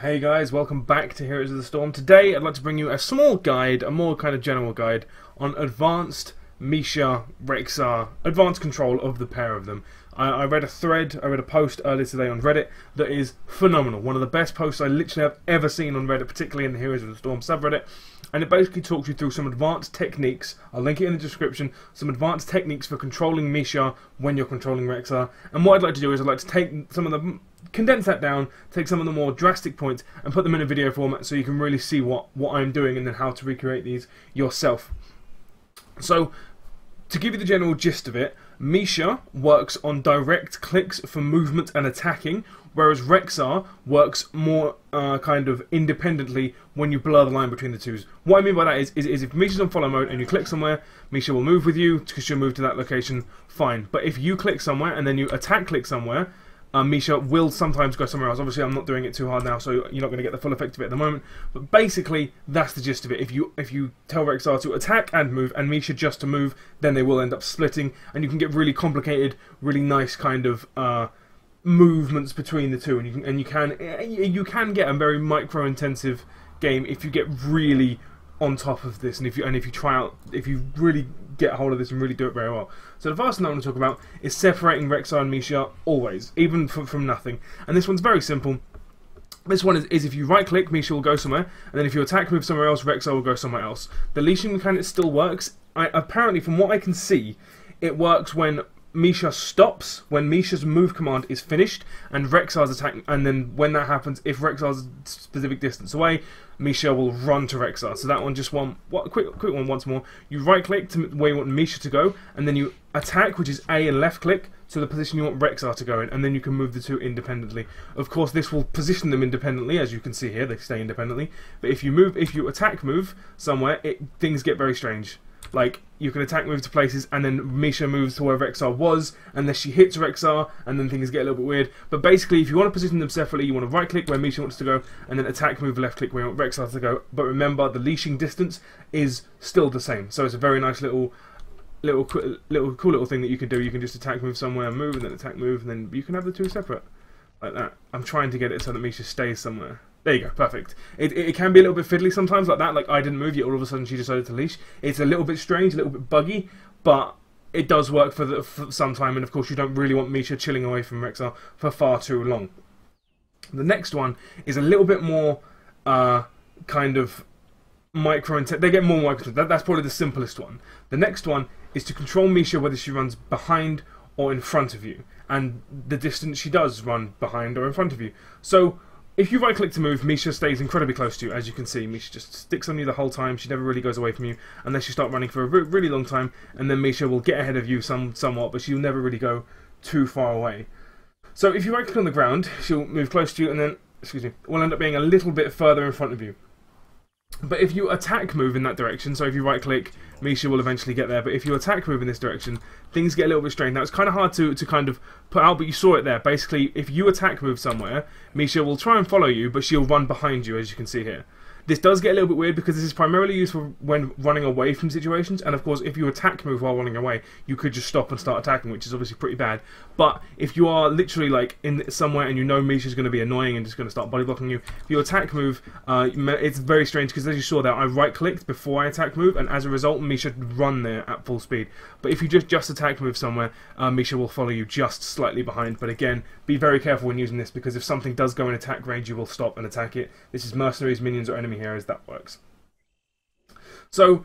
Hey guys, welcome back to Heroes of the Storm. Today I'd like to bring you a small guide, a more kind of general guide, on advanced Misha, Rexxar, advanced control of the pair of them. I, I, read a thread, I read a post earlier today on Reddit that is phenomenal. One of the best posts I literally have ever seen on Reddit, particularly in the Heroes of the Storm subreddit. And it basically talks you through some advanced techniques, I'll link it in the description, some advanced techniques for controlling Misha when you're controlling Rexxar. And what I'd like to do is I'd like to take some of the condense that down, take some of the more drastic points, and put them in a video format so you can really see what, what I'm doing and then how to recreate these yourself. So, to give you the general gist of it, Misha works on direct clicks for movement and attacking, whereas Rexxar works more uh, kind of independently when you blur the line between the two. What I mean by that is, is, is if Misha's on follow mode and you click somewhere, Misha will move with you because she'll move to that location, fine. But if you click somewhere and then you attack click somewhere, um, Misha will sometimes go somewhere else. Obviously, I'm not doing it too hard now, so you're not going to get the full effect of it at the moment. But basically, that's the gist of it. If you if you tell Rexxar to attack and move, and Misha just to move, then they will end up splitting, and you can get really complicated, really nice kind of uh, movements between the two, and you can and you can you can get a very micro intensive game if you get really on top of this, and if you and if you try out, if you really get hold of this and really do it very well. So the first thing I want to talk about is separating Rexxar and Misha always, even from, from nothing. And this one's very simple. This one is, is if you right click, Misha will go somewhere, and then if you attack move somewhere else, Rexxar will go somewhere else. The leashing mechanic still works. I, apparently, from what I can see, it works when Misha stops when Misha's move command is finished and Rexxar's attack, and then when that happens, if Rexxar's specific distance away, Misha will run to Rexxar So that one, just one, what, quick, quick one once more. You right click to where you want Misha to go, and then you attack, which is A and left click, to the position you want Rexxar to go in, and then you can move the two independently. Of course, this will position them independently, as you can see here, they stay independently. But if you move, if you attack move somewhere, it, things get very strange. Like, you can attack move to places, and then Misha moves to where Rexxar was, unless she hits Rexxar, and then things get a little bit weird. But basically, if you want to position them separately, you want to right click where Misha wants to go, and then attack move left click where you want Rexxar to go. But remember, the leashing distance is still the same. So it's a very nice little little little cool little thing that you can do. You can just attack move somewhere, move, and then attack move, and then you can have the two separate. Like that. I'm trying to get it so that Misha stays somewhere. There you go, perfect. It, it, can be a little bit fiddly sometimes like that, like I didn't move yet, all of a sudden she decided to leash. It's a little bit strange, a little bit buggy, but it does work for, the, for some time, and of course you don't really want Misha chilling away from Rexxar for far too long. The next one is a little bit more uh, kind of micro they get more micro that, that's probably the simplest one the next one is to control misha whether she runs behind or in front of you and the distance she does run behind or in front of you so if you right click to move, Misha stays incredibly close to you, as you can see. Misha just sticks on you the whole time. She never really goes away from you unless you start running for a really long time, and then Misha will get ahead of you some somewhat, but she'll never really go too far away. So if you right click on the ground, she'll move close to you, and then, excuse me, will end up being a little bit further in front of you. But if you attack move in that direction, so if you right click, Misha will eventually get there. But if you attack move in this direction, things get a little bit strange. Now it's kind of hard to, to kind of put out, but you saw it there. Basically, if you attack move somewhere, Misha will try and follow you, but she'll run behind you, as you can see here. This does get a little bit weird because this is primarily used for when running away from situations, and of course, if you attack move while running away, you could just stop and start attacking, which is obviously pretty bad. But if you are literally like in somewhere and you know Misha's going to be annoying and just going to start body blocking you, if you attack move, uh, it's very strange because as you saw there, I right clicked before I attack move, and as a result, Misha run there at full speed. But if you just just attack move somewhere, uh, Misha will follow you just slightly behind. But again, be very careful when using this because if something does go in attack range, you will stop and attack it. This is mercenaries, minions, or enemy here as that works. So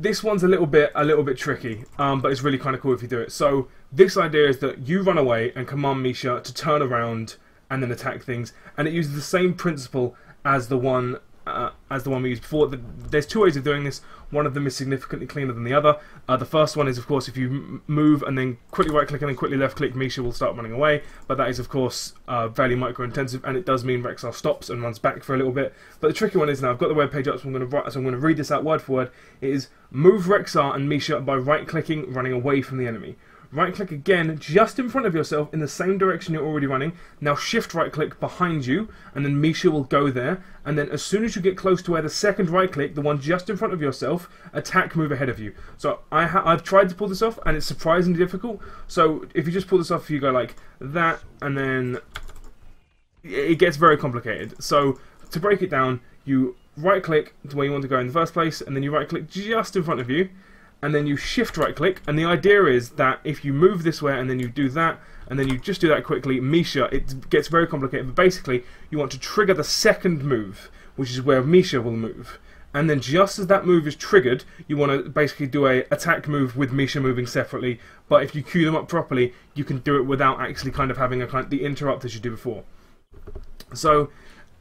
this one's a little bit a little bit tricky, um, but it's really kind of cool if you do it. So this idea is that you run away and command Misha to turn around and then attack things, and it uses the same principle as the one uh, as the one we used before. There's two ways of doing this. One of them is significantly cleaner than the other. Uh, the first one is, of course, if you move and then quickly right click and then quickly left click, Misha will start running away. But that is, of course, uh, fairly micro intensive, and it does mean Rexxar stops and runs back for a little bit. But the tricky one is now I've got the web page up, so I'm going to so I'm going to read this out word for word. It is move Rexxar and Misha by right clicking, running away from the enemy. Right click again just in front of yourself in the same direction you're already running. Now shift right click behind you and then Misha will go there. And then as soon as you get close to where the second right click, the one just in front of yourself, attack move ahead of you. So I I've tried to pull this off and it's surprisingly difficult. So if you just pull this off, you go like that and then it gets very complicated. So to break it down, you right click to where you want to go in the first place, and then you right click just in front of you, and then you shift right click. And the idea is that if you move this way and then you do that, and then you just do that quickly, Misha, it gets very complicated. But basically, you want to trigger the second move, which is where Misha will move. And then just as that move is triggered, you want to basically do a attack move with Misha moving separately. But if you queue them up properly, you can do it without actually kind of having a kind of the interrupt as you did before. So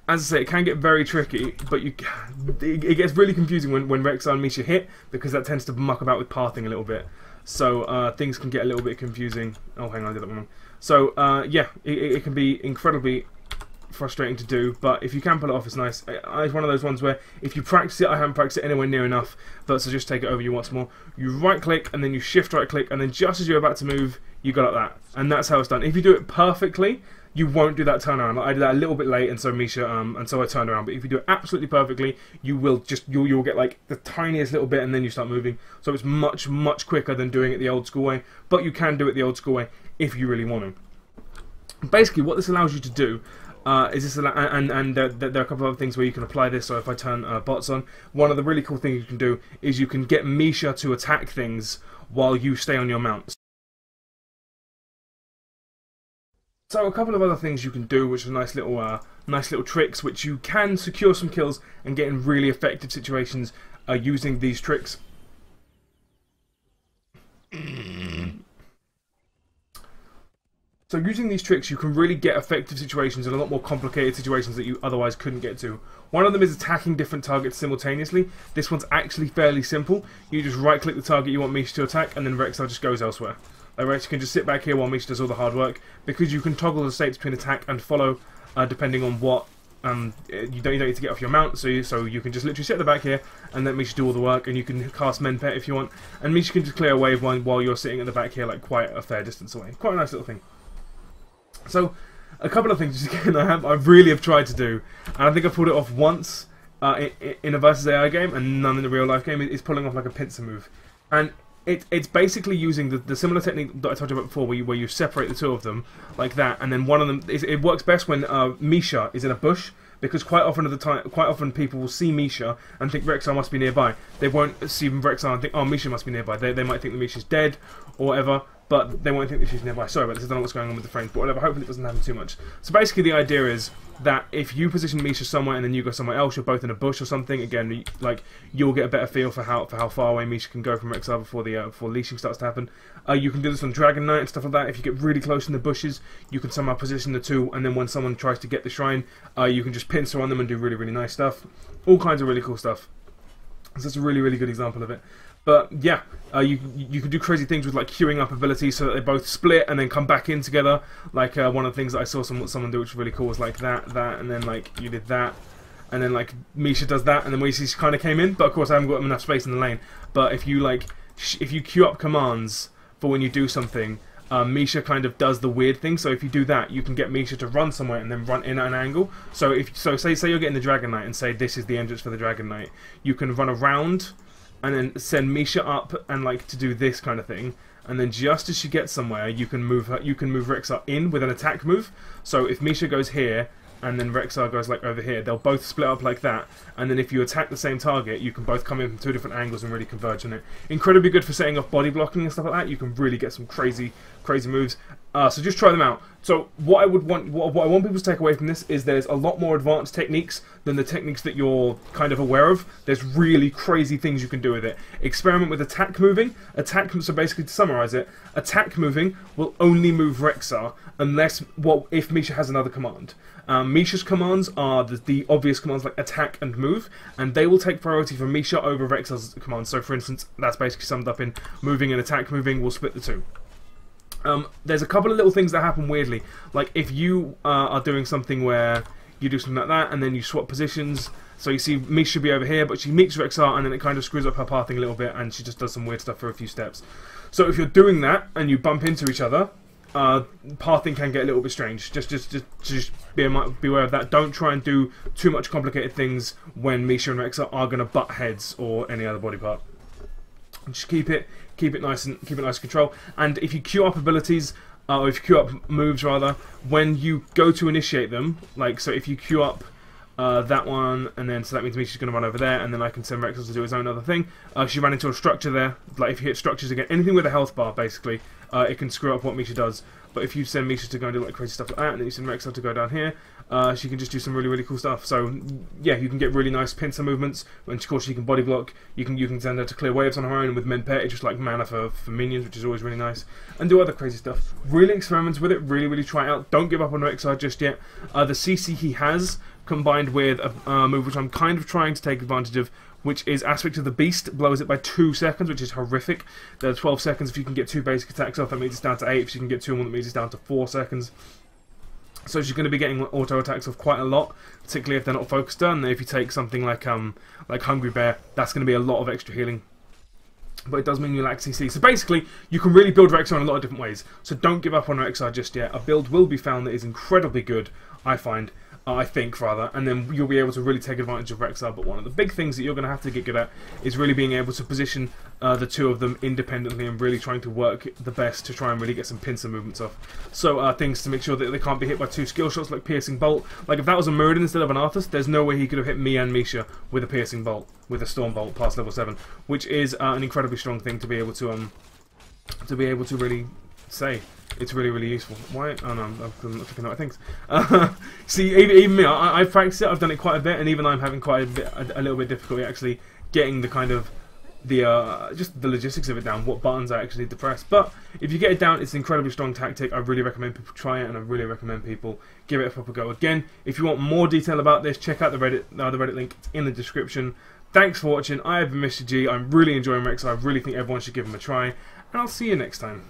as I say, it can get very tricky, but you it gets really confusing when, when Rexxar and Misha hit, because that tends to muck about with pathing a little bit. So uh, things can get a little bit confusing. Oh, hang on, I did that wrong. So uh, yeah, it, it, can be incredibly frustrating to do, but if you can pull it off, it's nice. It's one of those ones where if you practice it, I haven't practiced it anywhere near enough, but so just take it over you once more. You right click, and then you shift right click, and then just as you're about to move, you go like that. And that's how it's done. If you do it perfectly, you won't do that turnaround. I did that a little bit late, and so Misha, um, and so I turned around. But if you do it absolutely perfectly, you will just you'll you'll get like the tiniest little bit, and then you start moving. So it's much much quicker than doing it the old school way. But you can do it the old school way if you really want to. Basically, what this allows you to do uh, is this and and uh, there are a couple of other things where you can apply this. So if I turn uh, bots on, one of the really cool things you can do is you can get Misha to attack things while you stay on your mount. So a couple of other things you can do, which are nice little, uh, nice little tricks, which you can secure some kills and get in really effective situations uh, using these tricks. So using these tricks, you can really get effective situations and a lot more complicated situations that you otherwise couldn't get to. One of them is attacking different targets simultaneously. This one's actually fairly simple. You just right-click the target you want Misha to attack, and then Rexxar just goes elsewhere. You can just sit back here while Misha does all the hard work because you can toggle the states between attack and follow uh, depending on what um, you don't, you don't need to get off your mount, so you, so you can just literally sit at the back here and let Misha do all the work, and you can cast Mend Pet if you want, and Misha can just clear a wave while, while you're sitting at the back here, like quite a fair distance away. Quite a nice little thing. So, a couple of things again I have I really have tried to do, and I think I pulled it off once uh, in, in, a versus AI game, and none in the real life game. Is pulling off like a pincer move, and it, it's basically using the, the similar technique that I you about before, where you, where you separate the two of them like that, and then one of them. It, it works best when uh, Misha is in a bush because quite often at the time, quite often people will see Misha and think Rexxar must be nearby. They won't see Rexxar and think, oh, Misha must be nearby. They, they might think that Misha's dead or whatever, but they won't think that she's nearby. Sorry but this, I don't know what's going on with the frames, but whatever, hopefully it doesn't happen too much. So basically the idea is that if you position Misha somewhere and then you go somewhere else, you're both in a bush or something, again, like, you'll get a better feel for how for how far away Misha can go from Rexxar before the uh, before leashing starts to happen. Uh, you can do this on Dragon Knight and stuff like that. If you get really close in the bushes, you can somehow position the two, and then when someone tries to get the shrine, uh, you can just pincer on them and do really, really nice stuff. All kinds of really cool stuff. So that's a really, really good example of it. But yeah, uh, you you can do crazy things with like queuing up abilities so that they both split and then come back in together. Like uh, one of the things that I saw someone someone do, which was really cool, was like that, that, and then like you did that, and then like Misha does that, and then she kind of came in. But of course, I haven't got enough space in the lane. But if you like, if you queue up commands for when you do something, um, Misha kind of does the weird thing. So if you do that, you can get Misha to run somewhere and then run in at an angle. So if so, say say you're getting the Dragon Knight and say this is the entrance for the Dragon Knight, you can run around and then send Misha up and like to do this kind of thing. And then just as she gets somewhere, you can move her. You can move Rexxar in with an attack move. So if Misha goes here, and then Rexxar goes like over here. They'll both split up like that, and then if you attack the same target, you can both come in from two different angles and really converge on it. Incredibly good for setting off body blocking and stuff like that. You can really get some crazy, crazy moves. Uh, so just try them out. So what I would want, what, what, I want people to take away from this is there's a lot more advanced techniques than the techniques that you're kind of aware of. There's really crazy things you can do with it. Experiment with attack moving. Attack, so basically to summarize it, attack moving will only move Rexxar unless, what if Misha has another command. Um, Misha's commands are the, the, obvious commands like attack and move, and they will take priority for Misha over Rexxar's commands. So, for instance, that's basically summed up in moving and attack moving will split the two. Um, there's a couple of little things that happen weirdly. Like if you uh, are doing something where you do something like that and then you swap positions. So you see Misha should be over here, but she meets Rexxar and then it kind of screws up her pathing a little bit and she just does some weird stuff for a few steps. So if you're doing that and you bump into each other, uh, pathing can get a little bit strange. Just, just, just, just be, aware of that. Don't try and do too much complicated things when Misha and Rexxar are going to butt heads or any other body part. Just keep it, keep it nice and keep it nice control. And if you queue up abilities, uh, or if you queue up moves rather, when you go to initiate them, like so if you queue up uh, that one, and then so that means Misha's going to run over there, and then I can send Rexxar to do his own other thing. Uh, she ran into a structure there, like if you hit structures again, anything with a health bar basically, uh, it can screw up what Misha does. But if you send Misha to go and do like crazy stuff like that, and then you send Rexxar to go down here, uh, she can just do some really really cool stuff. So yeah, you can get really nice pincer movements, and of course she can body block. You can you can send her to clear waves on her own with Mend Pet, it's just like mana for, for minions, which is always really nice, and do other crazy stuff. Really experiment with it, really really try it out. Don't give up on Rexxar just yet. Uh, the CC he has combined with a move which I'm kind of trying to take advantage of, which is Aspect of the Beast, blows it by 2 seconds, which is horrific. There are 12 seconds if you can get 2 basic attacks off, that means it's down to 8. If you can get 2 more, that means it's down to 4 seconds. So she's going to be getting auto attacks off quite a lot, particularly if they're not focused on. If you take something like um like Hungry Bear, that's going to be a lot of extra healing. But it does mean you lack CC. So basically, you can really build Rexxar in a lot of different ways. So don't give up on Rexxar just yet. A build will be found that is incredibly good, I find. I think, rather, and then you'll be able to really take advantage of Rexxar. But one of the big things that you're going to have to get good at is really being able to position uh, the two of them independently and really trying to work the best to try and really get some pincer movements off. So uh, things to make sure that they can't be hit by two skill shots like Piercing Bolt. Like if that was a Muradin instead of an Arthas, there's no way he could have hit me and Misha with a Piercing Bolt, with a Storm Bolt past level 7, which is uh, an incredibly strong thing to be able to um to be able to really say it's really, really useful. Why? Oh no, I'm, I'm thinking about things. Uh, see, even, even me, I, have practiced it. I've done it quite a bit, and even I'm having quite a bit, a, a little bit difficulty actually getting the kind of the uh, just the logistics of it down, what buttons I actually need to press. But if you get it down, it's an incredibly strong tactic. I really recommend people try it, and I really recommend people give it a proper go. Again, if you want more detail about this, check out the Reddit, uh, the Reddit link in the description. Thanks for watching. I have been Mr. G. I'm really enjoying Rex. I really think everyone should give him a try, and I'll see you next time.